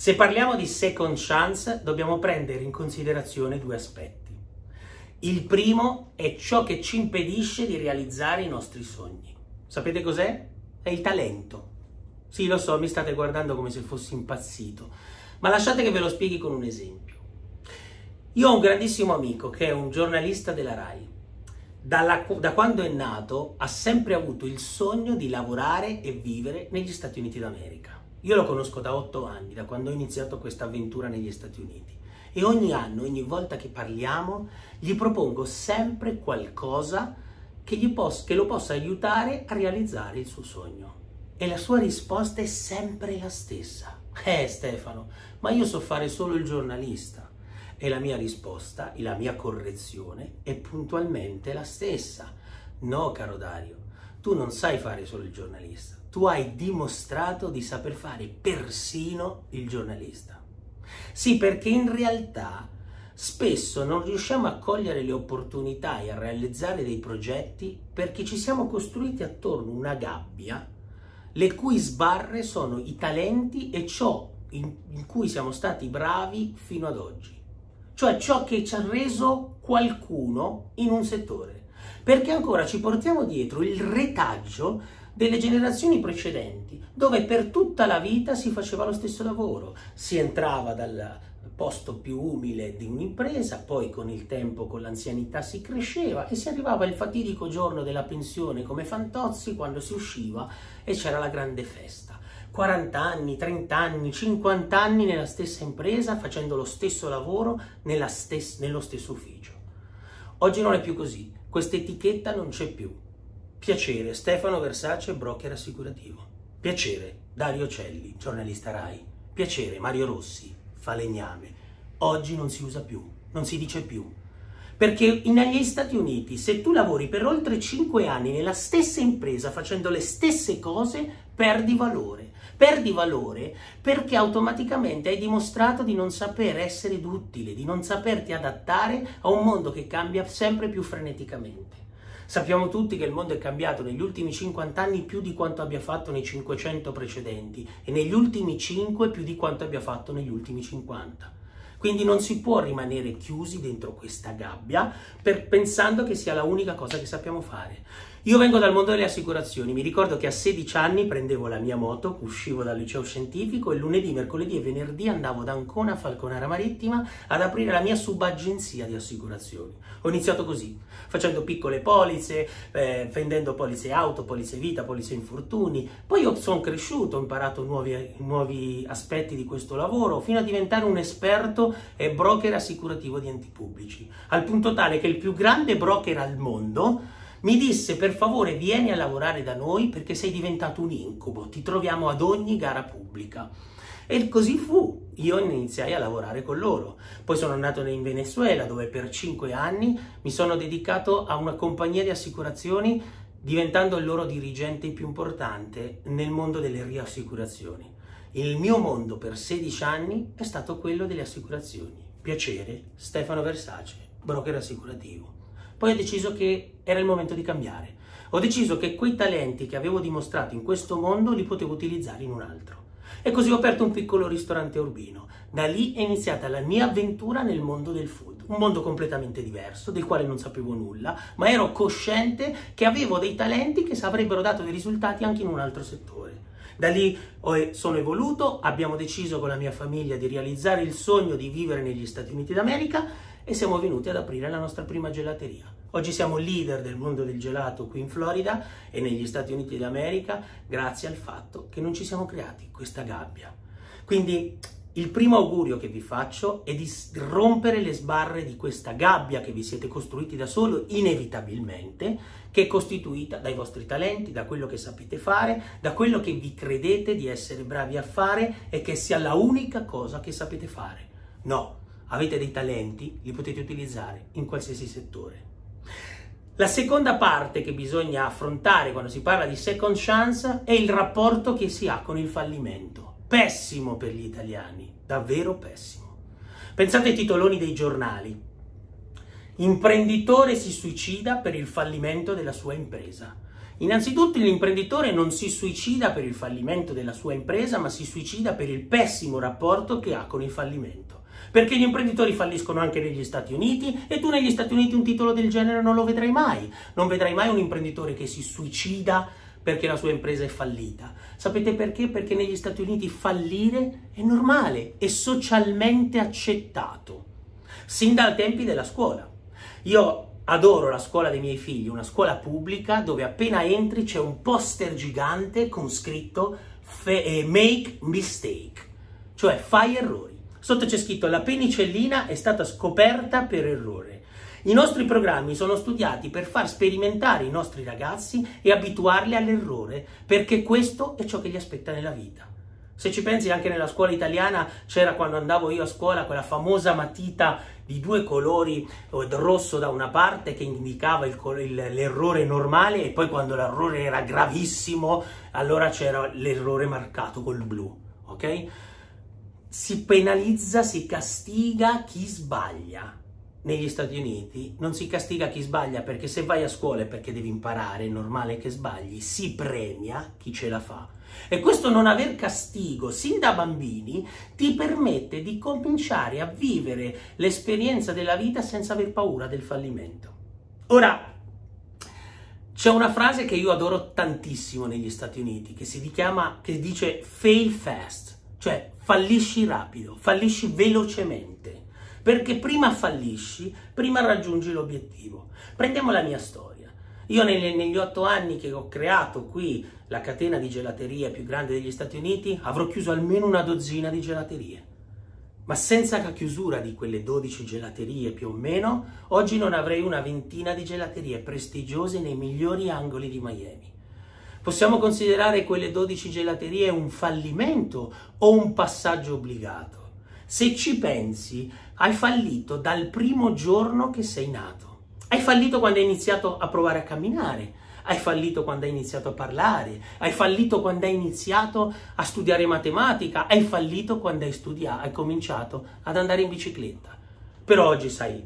Se parliamo di second chance, dobbiamo prendere in considerazione due aspetti. Il primo è ciò che ci impedisce di realizzare i nostri sogni. Sapete cos'è? È il talento. Sì, lo so, mi state guardando come se fossi impazzito, ma lasciate che ve lo spieghi con un esempio. Io ho un grandissimo amico che è un giornalista della RAI. Dalla, da quando è nato ha sempre avuto il sogno di lavorare e vivere negli Stati Uniti d'America. Io lo conosco da otto anni, da quando ho iniziato questa avventura negli Stati Uniti. E ogni anno, ogni volta che parliamo, gli propongo sempre qualcosa che, possa, che lo possa aiutare a realizzare il suo sogno. E la sua risposta è sempre la stessa. Eh Stefano, ma io so fare solo il giornalista. E la mia risposta, la mia correzione è puntualmente la stessa. No, caro Dario, tu non sai fare solo il giornalista tu hai dimostrato di saper fare persino il giornalista. Sì, perché in realtà spesso non riusciamo a cogliere le opportunità e a realizzare dei progetti perché ci siamo costruiti attorno una gabbia le cui sbarre sono i talenti e ciò in, in cui siamo stati bravi fino ad oggi. Cioè ciò che ci ha reso qualcuno in un settore. Perché ancora ci portiamo dietro il retaggio delle generazioni precedenti, dove per tutta la vita si faceva lo stesso lavoro, si entrava dal posto più umile di un'impresa, poi con il tempo, con l'anzianità si cresceva e si arrivava il fatidico giorno della pensione come fantozzi quando si usciva e c'era la grande festa. 40 anni, 30 anni, 50 anni nella stessa impresa, facendo lo stesso lavoro stes- nello stesso ufficio. Oggi non è più così, questa etichetta non c'è più. Piacere, Stefano Versace, broker assicurativo. Piacere, Dario Celli, giornalista RAI. Piacere, Mario Rossi, falegname. Oggi non si usa più, non si dice più. Perché negli Stati Uniti, se tu lavori per oltre 5 anni nella stessa impresa facendo le stesse cose, perdi valore. Perdi valore perché automaticamente hai dimostrato di non saper essere d'utile, di non saperti adattare a un mondo che cambia sempre più freneticamente. Sappiamo tutti che il mondo è cambiato negli ultimi 50 anni più di quanto abbia fatto nei 500 precedenti e negli ultimi 5 più di quanto abbia fatto negli ultimi 50. Quindi non si può rimanere chiusi dentro questa gabbia per, pensando che sia l'unica cosa che sappiamo fare. Io vengo dal mondo delle assicurazioni, mi ricordo che a 16 anni prendevo la mia moto, uscivo dal liceo scientifico e lunedì, mercoledì e venerdì andavo da Ancona a Falconara Marittima ad aprire la mia subagenzia di assicurazioni. Ho iniziato così, facendo piccole polizze, eh, vendendo polizze auto, polizze vita, polizze infortuni. Poi sono cresciuto, ho imparato nuovi, nuovi aspetti di questo lavoro, fino a diventare un esperto e broker assicurativo di enti pubblici, al punto tale che il più grande broker al mondo mi disse per favore vieni a lavorare da noi perché sei diventato un incubo, ti troviamo ad ogni gara pubblica. E così fu, io iniziai a lavorare con loro. Poi sono andato in Venezuela dove per cinque anni mi sono dedicato a una compagnia di assicurazioni diventando il loro dirigente più importante nel mondo delle riassicurazioni. Il mio mondo per 16 anni è stato quello delle assicurazioni. Piacere, Stefano Versace, broker assicurativo. Poi ho deciso che era il momento di cambiare. Ho deciso che quei talenti che avevo dimostrato in questo mondo li potevo utilizzare in un altro. E così ho aperto un piccolo ristorante urbino. Da lì è iniziata la mia avventura nel mondo del food, un mondo completamente diverso, del quale non sapevo nulla, ma ero cosciente che avevo dei talenti che avrebbero dato dei risultati anche in un altro settore. Da lì sono evoluto, abbiamo deciso con la mia famiglia di realizzare il sogno di vivere negli Stati Uniti d'America e siamo venuti ad aprire la nostra prima gelateria. Oggi siamo leader del mondo del gelato qui in Florida e negli Stati Uniti d'America grazie al fatto che non ci siamo creati questa gabbia. Quindi il primo augurio che vi faccio è di rompere le sbarre di questa gabbia che vi siete costruiti da solo inevitabilmente, che è costituita dai vostri talenti, da quello che sapete fare, da quello che vi credete di essere bravi a fare e che sia la unica cosa che sapete fare. No, avete dei talenti, li potete utilizzare in qualsiasi settore. La seconda parte che bisogna affrontare quando si parla di second chance è il rapporto che si ha con il fallimento. Pessimo per gli italiani, davvero pessimo. Pensate ai titoloni dei giornali. Imprenditore si suicida per il fallimento della sua impresa. Innanzitutto l'imprenditore non si suicida per il fallimento della sua impresa, ma si suicida per il pessimo rapporto che ha con il fallimento. Perché gli imprenditori falliscono anche negli Stati Uniti e tu negli Stati Uniti un titolo del genere non lo vedrai mai. Non vedrai mai un imprenditore che si suicida perché la sua impresa è fallita. Sapete perché? Perché negli Stati Uniti fallire è normale, è socialmente accettato, sin dai tempi della scuola. Io adoro la scuola dei miei figli, una scuola pubblica dove appena entri c'è un poster gigante con scritto eh, Make Mistake, cioè fai errori. Sotto c'è scritto la penicellina è stata scoperta per errore. I nostri programmi sono studiati per far sperimentare i nostri ragazzi e abituarli all'errore, perché questo è ciò che gli aspetta nella vita. Se ci pensi anche nella scuola italiana c'era quando andavo io a scuola quella famosa matita di due colori, rosso da una parte che indicava il, il, l'errore normale e poi quando l'errore era gravissimo allora c'era l'errore marcato col blu, ok? Si penalizza, si castiga chi sbaglia negli Stati Uniti non si castiga chi sbaglia perché se vai a scuola è perché devi imparare, è normale che sbagli, si premia chi ce la fa. E questo non aver castigo sin da bambini ti permette di cominciare a vivere l'esperienza della vita senza aver paura del fallimento. Ora, c'è una frase che io adoro tantissimo negli Stati Uniti che si chiama, che dice fail fast, cioè fallisci rapido, fallisci velocemente perché prima fallisci, prima raggiungi l'obiettivo. Prendiamo la mia storia. Io negli, negli otto anni che ho creato qui la catena di gelaterie più grande degli Stati Uniti, avrò chiuso almeno una dozzina di gelaterie. Ma senza la chiusura di quelle 12 gelaterie più o meno, oggi non avrei una ventina di gelaterie prestigiose nei migliori angoli di Miami. Possiamo considerare quelle 12 gelaterie un fallimento o un passaggio obbligato? Se ci pensi, hai fallito dal primo giorno che sei nato. Hai fallito quando hai iniziato a provare a camminare, hai fallito quando hai iniziato a parlare, hai fallito quando hai iniziato a studiare matematica, hai fallito quando hai studiato, hai cominciato ad andare in bicicletta. Però oggi sai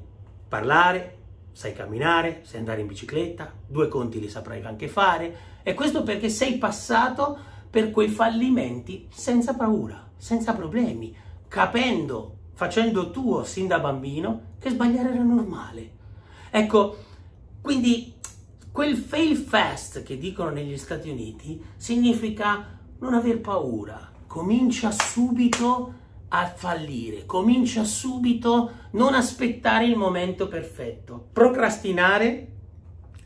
parlare, sai camminare, sai andare in bicicletta, due conti li saprai anche fare, e questo perché sei passato per quei fallimenti senza paura, senza problemi, capendo, facendo tuo sin da bambino, che sbagliare era normale. Ecco, quindi quel fail fast che dicono negli Stati Uniti significa non aver paura, comincia subito a fallire, comincia subito, non aspettare il momento perfetto, procrastinare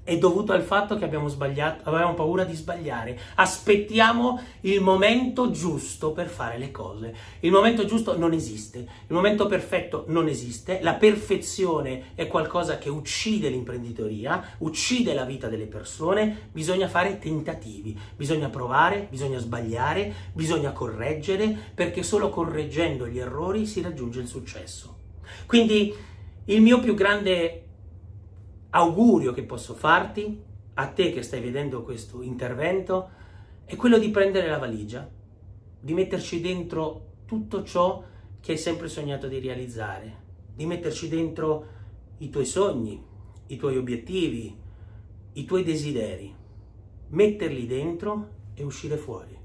è dovuto al fatto che abbiamo sbagliato, avevamo paura di sbagliare. Aspettiamo il momento giusto per fare le cose. Il momento giusto non esiste, il momento perfetto non esiste, la perfezione è qualcosa che uccide l'imprenditoria, uccide la vita delle persone, bisogna fare tentativi, bisogna provare, bisogna sbagliare, bisogna correggere, perché solo correggendo gli errori si raggiunge il successo. Quindi il mio più grande augurio che posso farti, a te che stai vedendo questo intervento, è quello di prendere la valigia, di metterci dentro tutto ciò che hai sempre sognato di realizzare, di metterci dentro i tuoi sogni, i tuoi obiettivi, i tuoi desideri, metterli dentro e uscire fuori.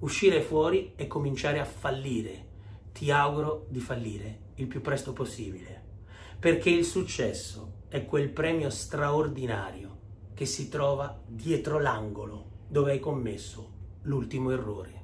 Uscire fuori e cominciare a fallire. Ti auguro di fallire il più presto possibile, perché il successo è quel premio straordinario che si trova dietro l'angolo dove hai commesso l'ultimo errore.